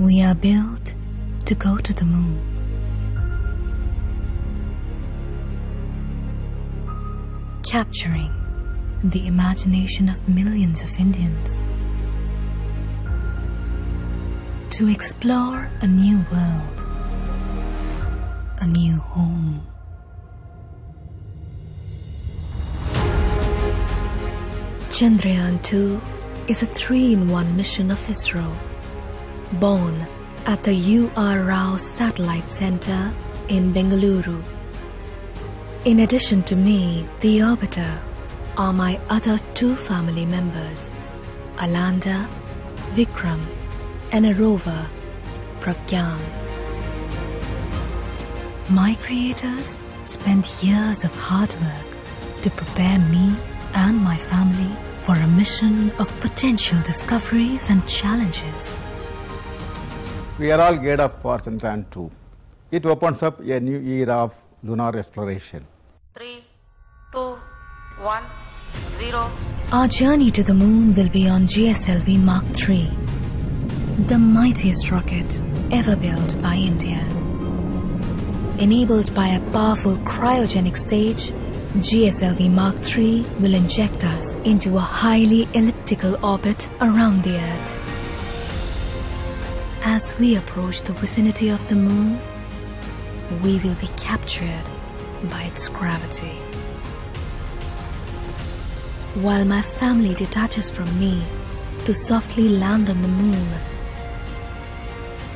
We are built to go to the moon. Capturing the imagination of millions of Indians. To explore a new world, a new home. Chandrayaan 2 is a three in one mission of ISRO. Born at the U.R. Rao Satellite Center in Bengaluru. In addition to me, the orbiter, are my other two family members, a lander, Vikram, and a rover, Pragyan. My creators spent years of hard work to prepare me and my family for a mission of potential discoveries and challenges. We are all geared up for Chandrayaan 2. It opens up a new era of lunar exploration. three, two, one, zero. Our journey to the moon will be on GSLV Mark III, the mightiest rocket ever built by India. Enabled by a powerful cryogenic stage, GSLV Mark III will inject us into a highly elliptical orbit around the Earth. As we approach the vicinity of the moon, we will be captured by its gravity. While my family detaches from me to softly land on the moon,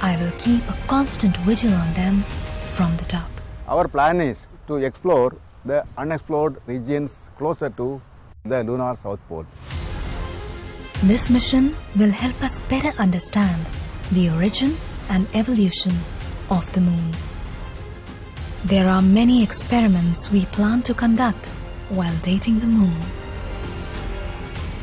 I will keep a constant vigil on them from the top. Our plan is to explore the unexplored regions closer to the lunar south pole. This mission will help us better understand the origin and evolution of the moon. There are many experiments we plan to conduct while dating the moon.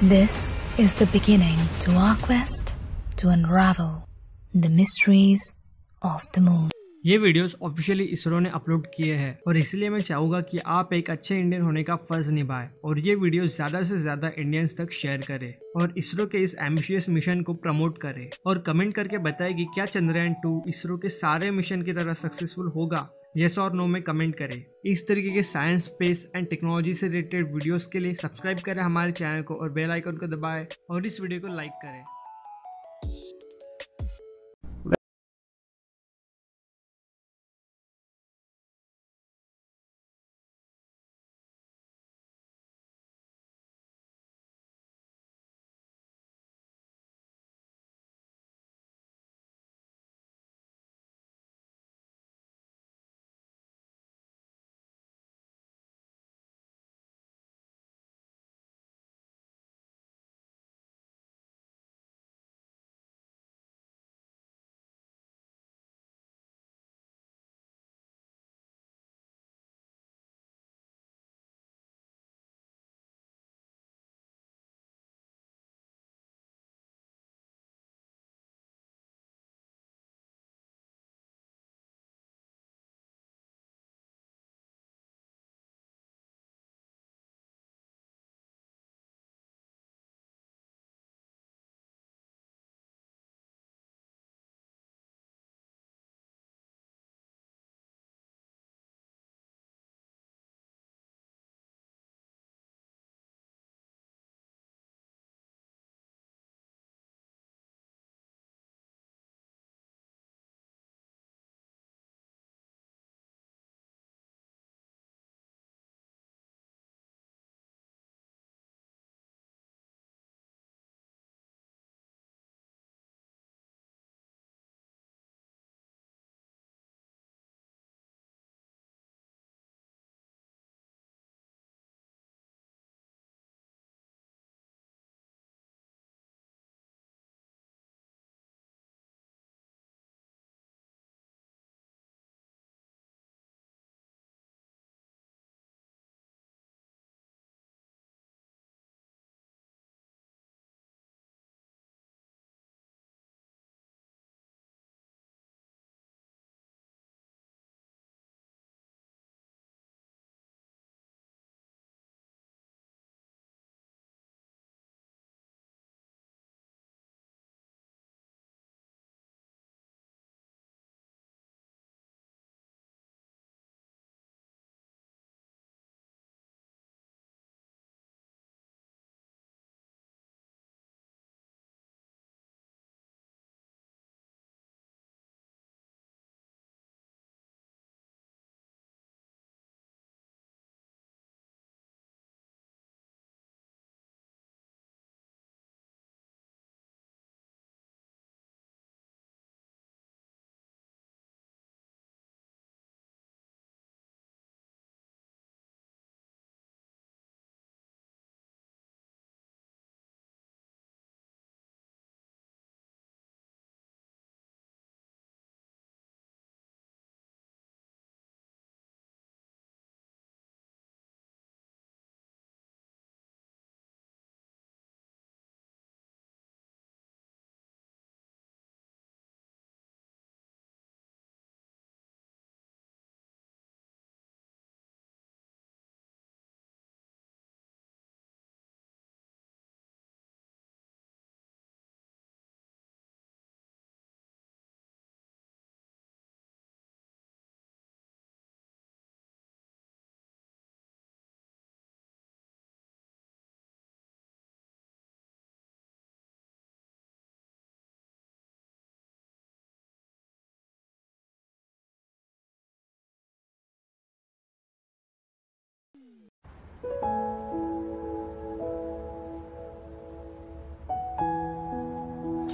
This is the beginning to our quest to unravel the mysteries of the moon. ये videos officially ISRO ने upload किए हैं और इसलिए मैं चाहूँगा कि आप एक अच्छे इंडियन होने का फ़र्ज़ निभाएँ और ये वीडियो ज़्यादा से ज़्यादा इंडियंस तक शेयर करें और इसरो के इस एम्बिशियस मिशन को प्रमोट करें और कमेंट करके बताएँ कि क्या चंद्रयान 2 इसरो के सारे मिशन की तरह सक्सेसफुल होगा। यस और नो में कमेंट करें। इस तरीके के साइंस स्पेस एंड टेक्नोलॉजी से रिलेटेड वीडियोस के लिए सब्सक्राइब करें हमारे चैनल को और बेल आइकन को दबाएँ और इस वीडियो को लाइक करें।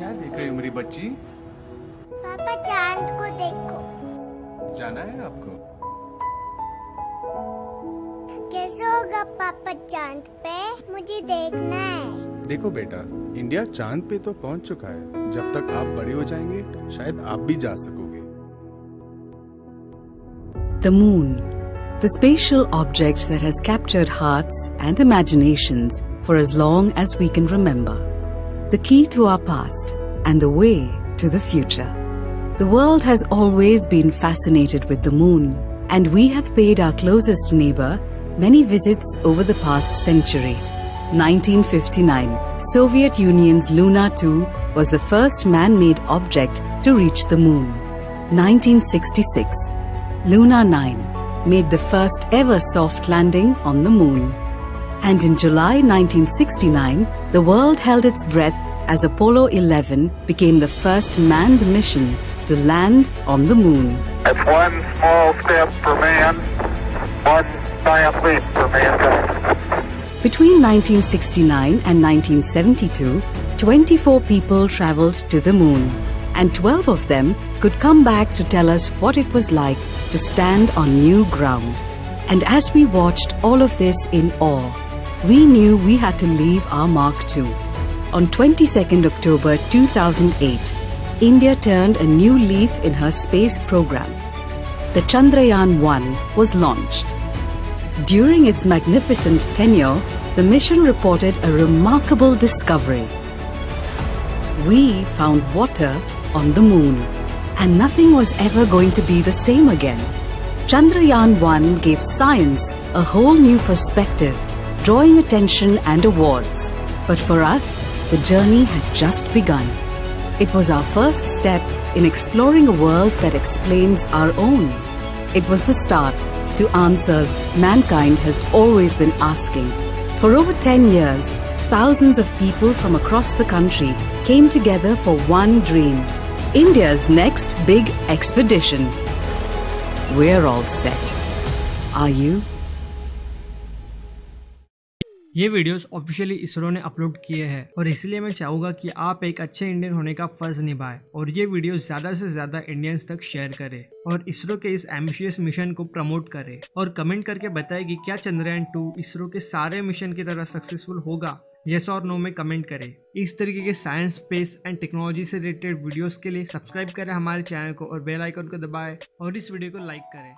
क्या देख रही मेरी बच्ची? पापा चाँद को देखो। जाना है आपको? कैसे होगा पापा चाँद पे? मुझे देखना है। देखो बेटा इंडिया चाँद पे तो पहुँच चुका है। जब तक आप बड़े हो जाएँगे शायद आप भी जा सकोगे। The moon the special object that has captured hearts and imaginations for as long as we can remember The key to our past and the way to the future. The world has always been fascinated with the moon, and we have paid our closest neighbor many visits over the past century. 1959, Soviet Union's Luna 2 was the first man-made object to reach the moon. 1966, Luna 9 made the first ever soft landing on the moon. And in July 1969, the world held its breath as Apollo 11 became the first manned mission to land on the moon. It's one small step for man, one giant leap for mankind. Between 1969 and 1972, 24 people traveled to the moon, and 12 of them could come back to tell us what it was like to stand on new ground. And as we watched all of this in awe, we knew we had to leave our mark too. On 22nd October 2008, India turned a new leaf in her space program. The Chandrayaan 1 was launched. During its magnificent tenure, the mission reported a remarkable discovery. We found water on the moon, and nothing was ever going to be the same again. Chandrayaan 1 gave science a whole new perspective, drawing attention and awards. But for us, the journey had just begun. It was our first step in exploring a world that explains our own. It was the start to answers mankind has always been asking. For over 10 years, thousands of people from across the country came together for one dream India's next big expedition. We're all set. Are you? ये videos officially ISRO ने upload किए हैं और इसलिए मैं चाहूँगा कि आप एक अच्छे इंडियन होने का फ़र्ज़ निभाएँ और ये वीडियो ज़्यादा से ज़्यादा इंडियंस तक शेयर करें और इसरो के इस एम्बिशियस मिशन को प्रमोट करें और कमेंट करके बताएँ कि क्या चंद्रयान टू इसरो के सारे मिशन की तरह सक्सेसफुल होगा। यस और नो में कमेंट करें। इस तरीके के साइंस स्पेस एंड टेक्नोलॉजी से रिलेटेड वीडियोस के लिए सब्सक्राइब करें हमारे चैनल को और बेल आइकन को दबाएँ और इस वीडियो को लाइक करें।